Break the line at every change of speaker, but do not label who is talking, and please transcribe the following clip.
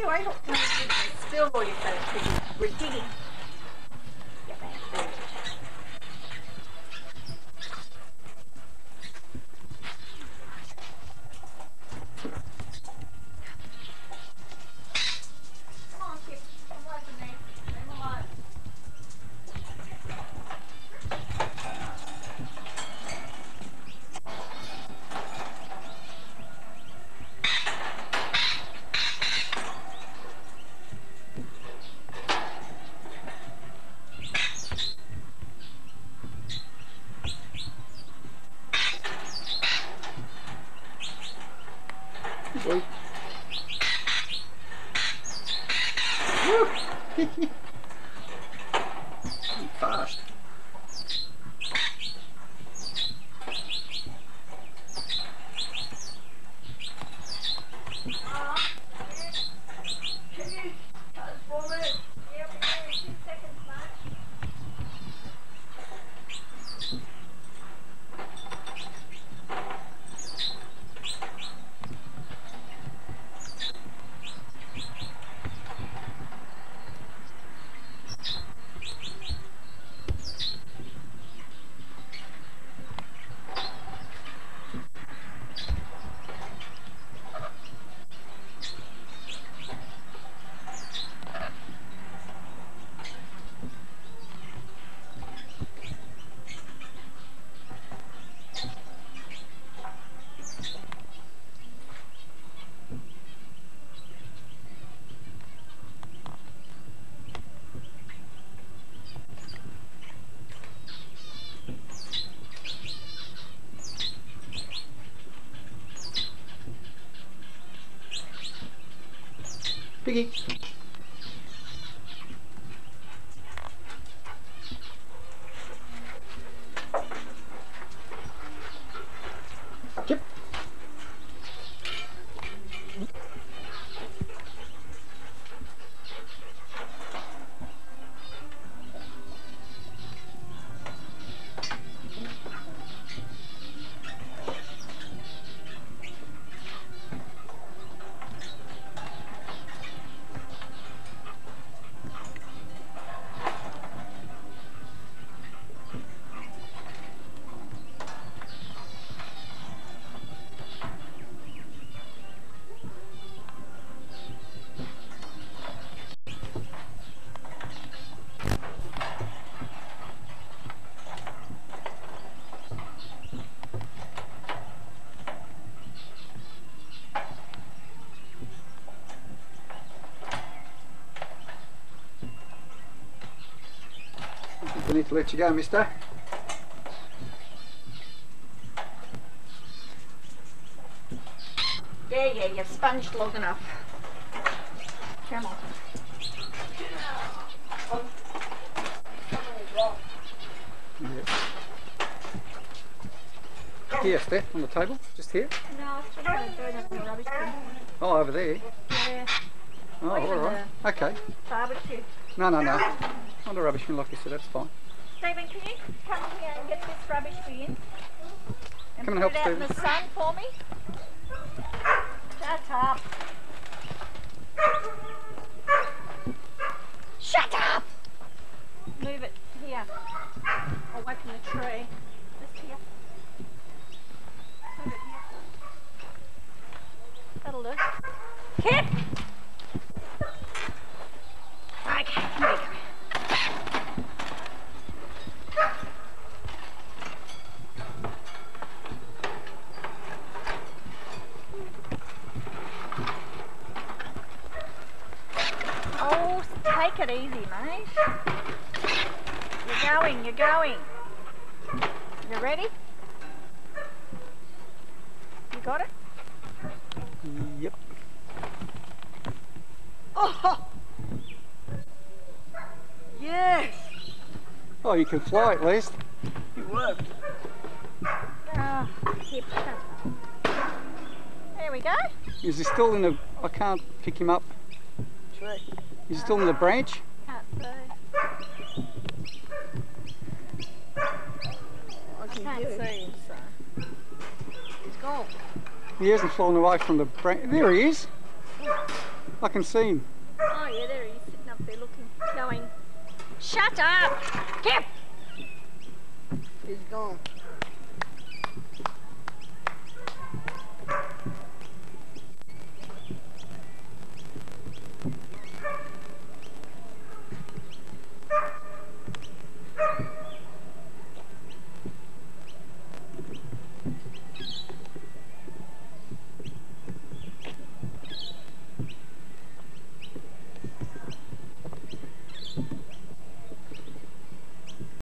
you, I hope no, still all you've got is digging. We're digging.
Boy. Piggy. I need to let you go, mister.
Yeah, yeah, you've sponged long enough. Come on.
Here, Steph, on the table, just here.
No, it's just going to go in the rubbish bin.
Oh, over there.
Yeah,
Oh, all right. Okay.
barbecue.
No, no, no. Not a rubbish bin, like you said, that's fine.
Stephen, can you come here and get this rubbish bin? And
Come and
put
help
it out in the sun for me? Shut up. Shut up! Move it here. Away from the tree. Just here. Move it here. That'll do. Kip! Okay, here we go. Oh, take it easy, mate. You're going, you're going. You ready? You got it?
Yep.
Oh! Yes!
Oh, you can fly at least.
It worked. Oh, There we go.
Is he still in the... I can't pick him up.
True.
Is he still in the branch?
Can't see.
I can
Can't see him, so. He's gone.
He hasn't flown away from the branch. There he is. I can see him.
Oh yeah, there he is, sitting up there looking, going. Shut up! Get!
He's gone.